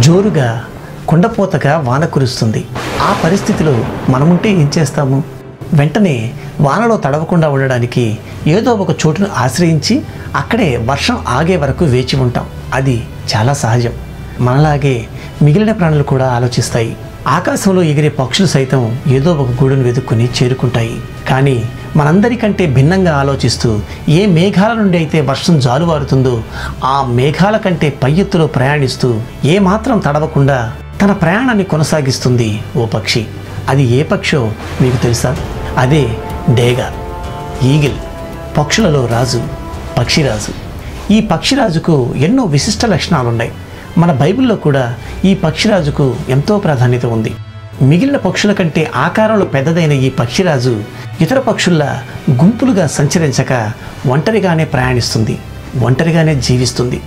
జోరుగా కుండపోతగా వాన కురుస్తుంది. ఆ పరిస్థితిలో మనముంటే ఏం చేస్తాము? వెంటనే వానలో తడవకుండా ఉండడానికి ఏదో ఒక చోటును ఆశ్రయించి అక్కడే వర్షం ఆగే వరకు వేచి ఉంటాం. అది చాలా సహజం. మనలాగే మిగిలిన ప్రాణులు కూడా ఆలోచిస్తాయి. ఆకాశంలో ఎగిరే పక్షులు సైతం ఏదో ఒక గూడును వెతుక్కుని చేరుకుంటాయి. కానీ మనందరికంటే భిన్నంగా ఆలోచిస్తూ ఏ మేఘాల నుండి అయితే వర్షం జాలువారుతుందో ఆ మేఘాల కంటే పై ఎత్తులో ప్రయాణిస్తూ ఏ మాత్రం తడవకుండా తన ప్రయాణాన్ని కొనసాగిస్తుంది ఓ పక్షి. అది ఏ పక్షో మీకు తెలుసా? అదే డేగ ఈగిల్ పక్షులలో రాజు పక్షిరాజు. ఈ పక్షిరాజుకు ఎన్నో విశిష్ట లక్షణాలు ఉన్నాయి మన బైబిల్లో కూడా ఈ పక్షిరాజుకు ఎంతో ప్రాధాన్యత ఉంది. మిగిలిన పక్షుల కంటే ఆకారంలో పెద్దదైన ఈ పక్షిరాజు ఇతర పక్షుల్లా గుంపులుగా సంచరించక ఒంటరిగానే ప్రయాణిస్తుంది ఒంటరిగానే జీవిస్తుంది.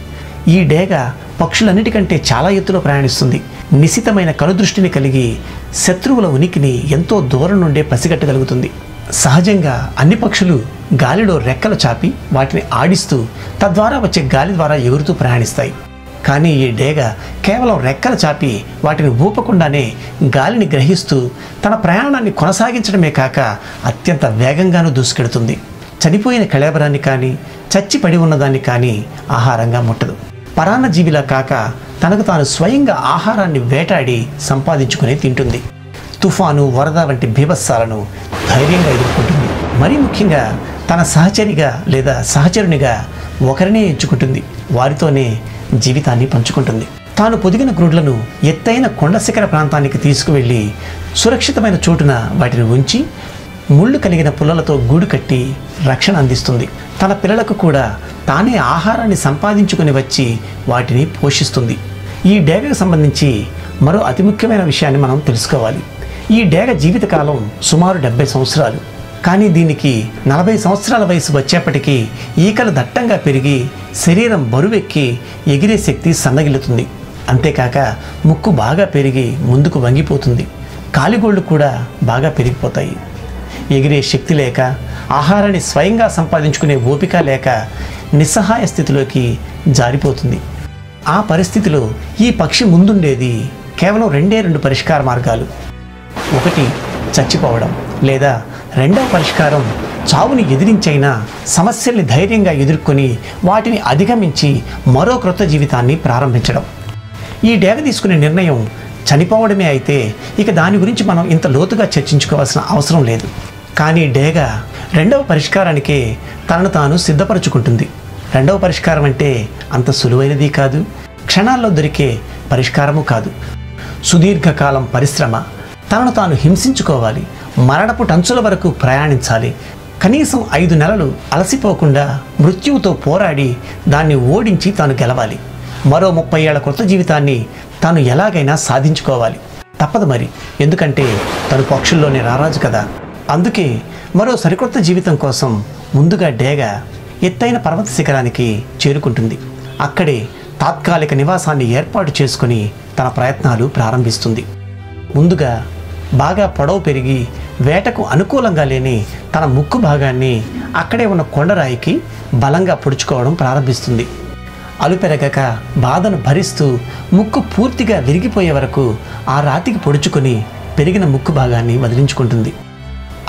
ఈ డేగ పక్షులన్నిటికంటే చాలా ఎత్తులో ప్రయాణిస్తుంది. నిశితమైన కనుదృష్టిని కలిగి శత్రువుల ఉనికిని ఎంతో దూరం నుండే పసిగట్టగలుగుతుంది. సహజంగా అన్ని పక్షులు గాలిలో రెక్కలు చాపి వాటిని ఆడిస్తూ తద్వారా వచ్చే గాలి ద్వారా ఎగురుతూ ప్రయాణిస్తాయి. కానీ ఈ డేగ కేవలం రెక్కలు చాపి వాటిని ఊపకుండానే గాలిని గ్రహిస్తూ తన ప్రయాణాన్ని కొనసాగించడమే కాక అత్యంత వేగంగానూ దూసుకెడుతుంది. చనిపోయిన కళేబరాన్ని కానీ చచ్చి పడి ఉన్నదాన్ని కానీ ఆహారంగా ముట్టదు. పరాన్న జీవిలా కాక తనకు తాను స్వయంగా ఆహారాన్ని వేటాడి సంపాదించుకుని తింటుంది. తుఫాను వరద వంటి భీభత్సాలను ధైర్యంగా ఎదుర్కొంటుంది. మరీ ముఖ్యంగా తన సహచరిగా లేదా సహచరునిగా ఒకరినే ఎంచుకుంటుంది. వారితోనే జీవితాన్ని పంచుకుంటుంది. తాను పొదిగిన గ్రుడ్లను ఎత్తైన కొండ శిఖర ప్రాంతానికి తీసుకువెళ్ళి సురక్షితమైన చోటున వాటిని ఉంచి ముళ్ళు కలిగిన పుల్లలతో గూడు కట్టి రక్షణ అందిస్తుంది. తన పిల్లలకు కూడా తానే ఆహారాన్ని సంపాదించుకుని వచ్చి వాటిని పోషిస్తుంది. ఈ డేగకు సంబంధించి మరో అతి ముఖ్యమైన విషయాన్ని మనం తెలుసుకోవాలి. ఈ డేగ జీవితకాలం సుమారు డెబ్బై సంవత్సరాలు. కానీ దీనికి నలభై సంవత్సరాల వయసు వచ్చేప్పటికీ ఈకలు దట్టంగా పెరిగి శరీరం బరువెక్కి ఎగిరే శక్తి సన్నగిల్లుతుంది. అంతేకాక ముక్కు బాగా పెరిగి ముందుకు వంగిపోతుంది. కాలిగోళ్ళు కూడా బాగా పెరిగిపోతాయి. ఎగిరే శక్తి లేక ఆహారాన్ని స్వయంగా సంపాదించుకునే ఓపిక లేక నిస్సహాయ స్థితిలోకి జారిపోతుంది. ఆ పరిస్థితిలో ఈ పక్షి ముందుండేది కేవలం రెండే రెండు పరిష్కార మార్గాలు. ఒకటి చచ్చిపోవడం లేదా రెండవ పరిష్కారం చావుని ఎదిరించైనా సమస్యల్ని ధైర్యంగా ఎదుర్కొని వాటిని అధిగమించి మరో క్రొత్త జీవితాన్ని ప్రారంభించడం. ఈ డేగ తీసుకునే నిర్ణయం చనిపోవడమే అయితే ఇక దాని గురించి మనం ఇంత లోతుగా చర్చించుకోవాల్సిన అవసరం లేదు. కానీ డేగ రెండవ పరిష్కారానికే తనను తాను సిద్ధపరచుకుంటుంది. రెండవ పరిష్కారం అంటే అంత సులువైనది కాదు. క్షణాల్లో దొరికే పరిష్కారము కాదు. సుదీర్ఘకాలం పరిశ్రమ తనను తాను హింసించుకోవాలి. మరణపు టంచుల వరకు ప్రయాణించాలి. కనీసం ఐదు నెలలు అలసిపోకుండా మృత్యువుతో పోరాడి దాన్ని ఓడించి తాను గెలవాలి. మరో ముప్పై ఏళ్ళ కొత్త జీవితాన్ని తాను ఎలాగైనా సాధించుకోవాలి. తప్పదు మరి. ఎందుకంటే తను పక్షుల్లోనే రారాజు కదా. అందుకే మరో సరికొత్త జీవితం కోసం ముందుగా డేగ ఎత్తైన పర్వత శిఖరానికి చేరుకుంటుంది. అక్కడే తాత్కాలిక నివాసాన్ని ఏర్పాటు చేసుకుని తన ప్రయత్నాలు ప్రారంభిస్తుంది. ముందుగా బాగా పొడవు పెరిగి వేటకు అనుకూలంగా లేని తన ముక్కు భాగాన్ని అక్కడే ఉన్న కొండరాయికి బలంగా పొడుచుకోవడం ప్రారంభిస్తుంది. అలుపెరగక బాధను భరిస్తూ ముక్కు పూర్తిగా విరిగిపోయే వరకు ఆ రాతికి పొడుచుకొని పెరిగిన ముక్కు భాగాన్ని వదిలించుకుంటుంది.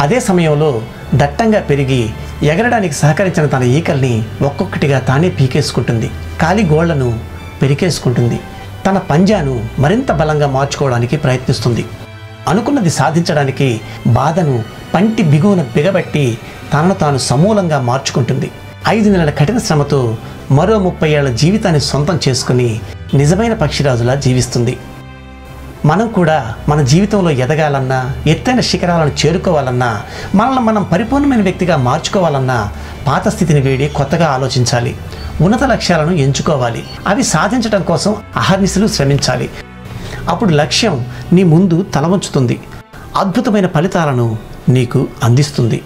అదే సమయంలో దట్టంగా పెరిగి ఎగరడానికి సహకరించిన తన ఈకల్ని ఒక్కొక్కటిగా తానే పీకేసుకుంటుంది. కాలి గోళ్ళను పెరికేసుకుంటుంది. తన పంజాను మరింత బలంగా మార్చుకోవడానికి ప్రయత్నిస్తుంది. అనుకున్నది సాధించడానికి బాధను పంటి బిగువున బిగబట్టి తనను తాను సమూలంగా మార్చుకుంటుంది. ఐదు నెలల కఠిన శ్రమతో మరో ముప్పై ఏళ్ళ జీవితాన్ని సొంతం చేసుకుని నిజమైన పక్షిరాజులా జీవిస్తుంది. మనం కూడా మన జీవితంలో ఎదగాలన్నా ఎత్తైన శిఖరాలను చేరుకోవాలన్నా మనల్ని మనం పరిపూర్ణమైన వ్యక్తిగా మార్చుకోవాలన్నా పాత స్థితిని వేడి కొత్తగా ఆలోచించాలి. ఉన్నత లక్ష్యాలను ఎంచుకోవాలి. అవి సాధించడం కోసం అహర్నిశలు శ్రమించాలి. అప్పుడు లక్ష్యం నీ ముందు తల వంచుతుంది అద్భుతమైన ఫలితాలను నీకు అందిస్తుంది.